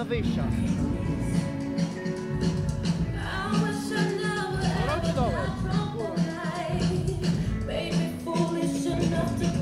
elevation. Rock dołek. Baby